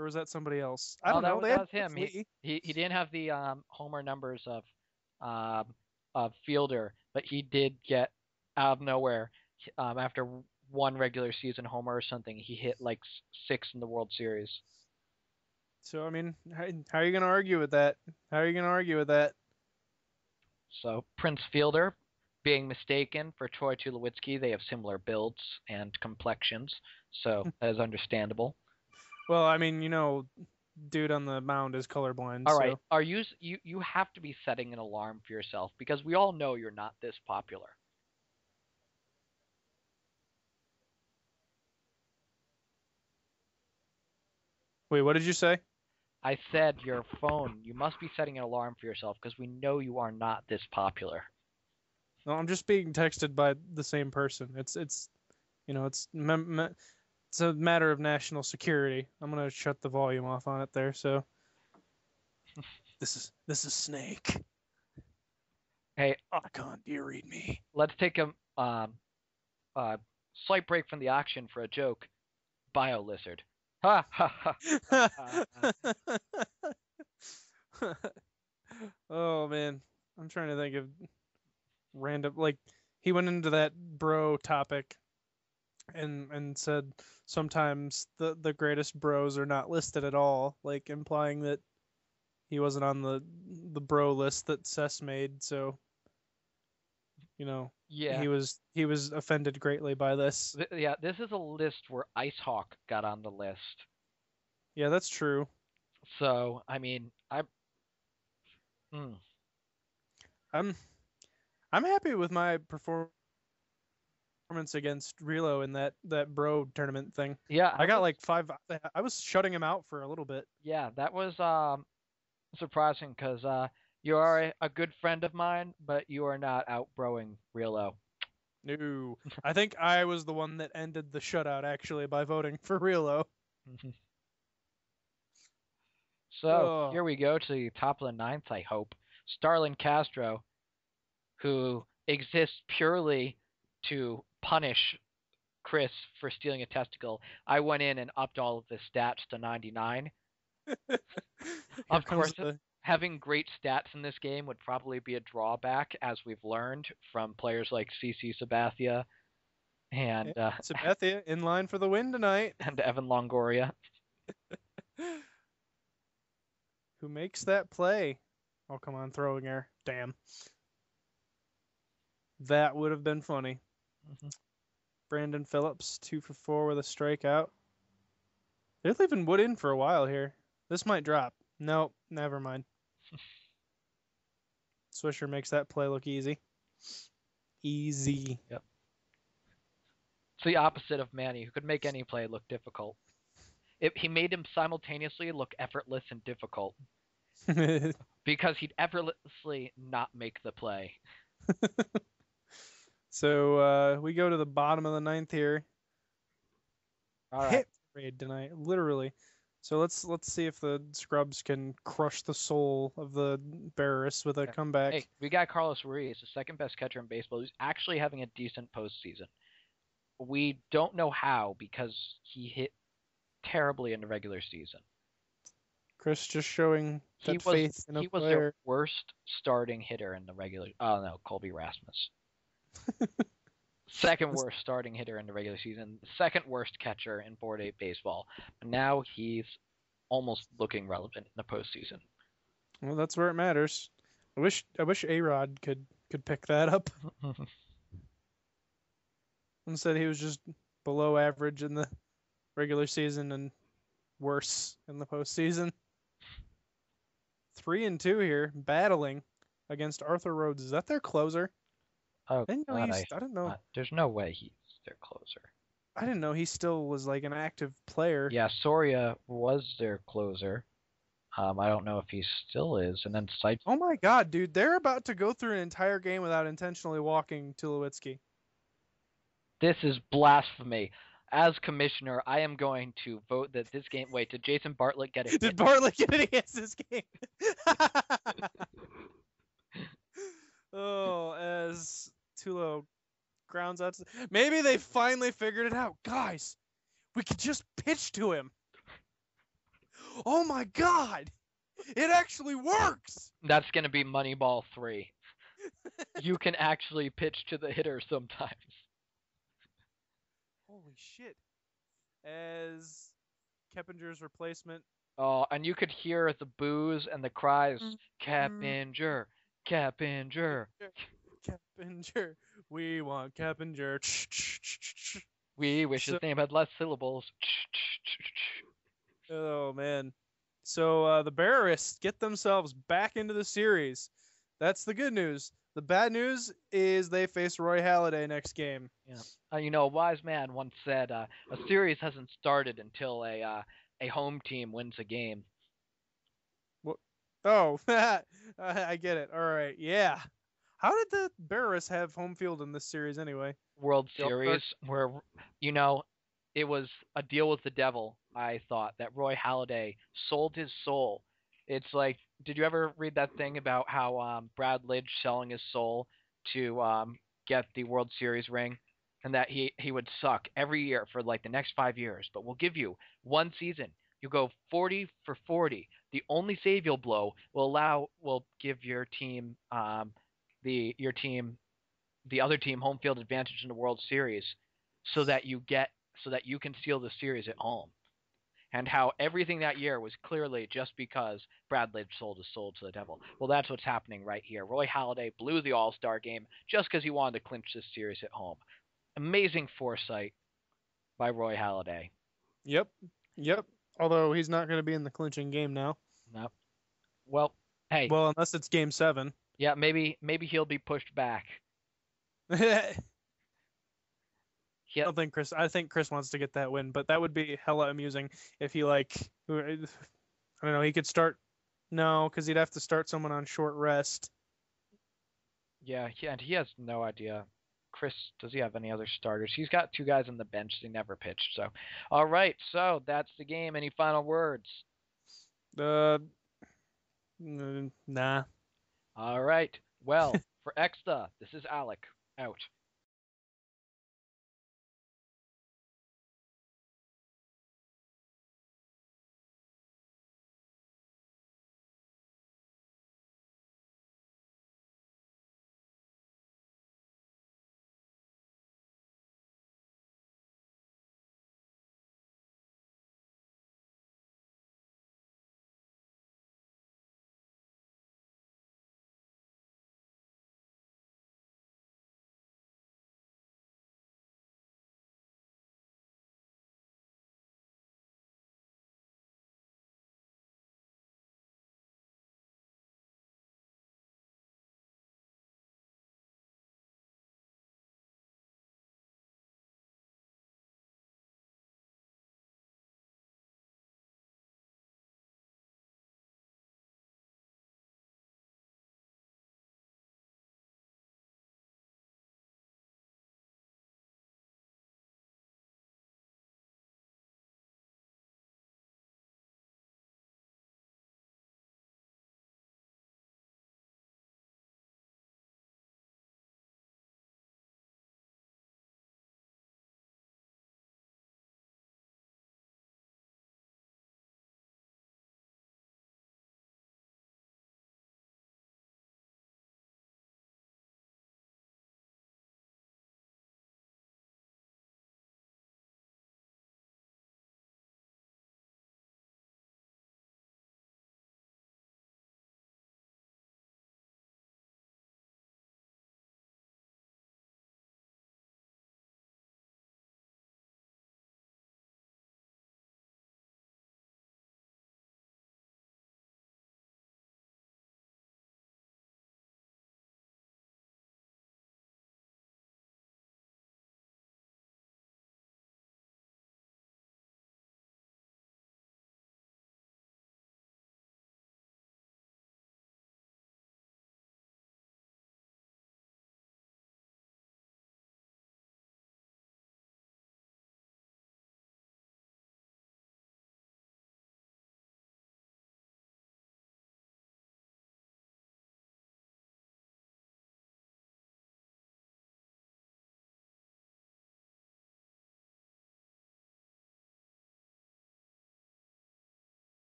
or was that somebody else? I don't that know. was- that was him. Lee. He he didn't have the um, homer numbers of um, of Fielder, but he did get out of nowhere um, after one regular season homer or something. He hit like six in the World Series. So I mean, how, how are you gonna argue with that? How are you gonna argue with that? So Prince Fielder, being mistaken for Troy Tulowitzki, they have similar builds and complexions, so that is understandable. Well, I mean, you know, dude on the mound is colorblind. All right, so- are you you you have to be setting an alarm for yourself because we all know you're not this popular. Wait, what did you say? I said your phone. You must be setting an alarm for yourself because we know you are not this popular. No, I'm just being texted by the same person. It's it's, you know, it's mem- it's a matter of national security. I'm gonna shut the volume off on it there. So this is this is Snake. Hey, Otacon, do you read me? let's take a um, uh, slight break from the auction for a joke. Bio lizard. Ha ha ha. oh man, I'm trying to think of random like he went into that bro topic and and said sometimes the the greatest bros are not listed at all, like implying that he wasn't on the the bro list that Cess made, so you know, Yeah. he was he was offended greatly by this. Th- yeah, this is a list where Ice Hawk got on the list. Yeah, that's true. So, I mean, I. Hmm. I'm I'm happy with my performance against Relo in that that bro tournament thing. Yeah, I got like five. I was shutting him out for a little bit. Yeah, that was um surprising because uh, you are a, a good friend of mine, but you are not out broing Realo. No, I think I was the one that ended the shutout actually by voting for Relo. so Oh. here we go to the top of the ninth. I hope Starlin Castro, who exists purely to punish Chris for stealing a testicle. I went in and upped all of the stats to 99. Of course, the- having great stats in this game would probably be a drawback, as we've learned from players like CC Sabathia and uh, Sabathia in line for the win tonight. and Evan Longoria. Who makes that play? Oh come on, throwing error. Damn. That would have been funny. Mhm. Brandon Phillips, two for four with a strikeout. They're leaving Wood in for a while here. This might drop. Nope, never mind. Swisher makes that play look easy. Easy. Yep. It's the opposite of Manny, who could make any play look difficult. It, he made him simultaneously look effortless and difficult because he'd effortlessly not make the play. so uh, we go to the bottom of the ninth here. All right. Hit raid tonight, literally. So let's let's see if the scrubs can crush the soul of the Barris with a comeback. Hey, we got Carlos Ruiz, the second best catcher in baseball, who's actually having a decent postseason. We don't know how because he hit terribly in the regular season. Chris just showing He that was faith in a he was player. their worst starting hitter in the regular. Oh no, Colby Rasmus. Second worst starting hitter in the regular season. Second worst catcher in board eight baseball. And now he's almost looking relevant in the postseason. Well, that's where it matters. I wish I wish A Rod could could pick that up. Instead, he was just below average in the regular season and worse in the postseason. Three and two here, battling against Arthur Rhodes. Is that their closer? Oh, I didn't know. I, I didn't know. there's no way he's their closer. I didn't know he still was like an active player. Yeah, Soria was their closer. Um, I don't know if he still is. And then Sites. Oh my god, dude! They're about to go through an entire game without intentionally walking Tulowitzki. This is blasphemy. As commissioner, I am going to vote that this game. Wait, did Jason Bartlett get it? Did Bartlett get it against this game? oh, as Tulo grounds out. Maybe they finally figured it out, guys. We could just pitch to him. oh my god, it actually works. That's going to be Moneyball 3. you can actually pitch to the hitter sometimes. Holy shit! As Keppinger's replacement, Oh, and you could hear the boos and the cries, Mm, Cappinger, Cappinger. We want Keppinger. We wish his name had less syllables. Oh man. So uh, the Barrists get themselves back into the series. That's the good news. The bad news is they face Roy Halladay next game. Uh, you know, a wise man once said, uh, "A series hasn't started until a uh, a home team wins a game." Oh, I get it. All right, yeah. How did the Barrists have home field in this series anyway? World Series, where you know, it was a deal with the devil. I thought that Roy Halladay sold his soul. It's like, did you ever read that thing about how um, Brad Lidge selling his soul to um, get the World Series ring, and that he he would suck every year for like the next five years, but we'll give you one season. You go 40 for 40. The only save you'll blow will allow will give your team um, the your team the other team home field advantage in the World Series so that you get so that you can steal the series at home. And how everything that year was clearly just because Brad Lidge sold his soul to the devil. Well, that's what's happening right here. Roy Halladay blew the All Star game just because he wanted to clinch this series at home. Amazing foresight by Roy Halladay. Yep, yep. Although he's not going to be in the clinching game now. No. Well, hey, Well, unless it's game seven. Yeah, maybe maybe he'll be pushed back. I don't think Chris. I think Chris wants to get that win, but that would be hella amusing if he like. I don't know. He could start. No, because he'd have to start someone on short rest. Yeah, he, and he has no idea. Chris, does he have any other starters? He's got two guys on the bench. They never pitched. So, all right. So that's the game. Any final words? Uh, nah. All right. Well, for Exta, this is Alec out.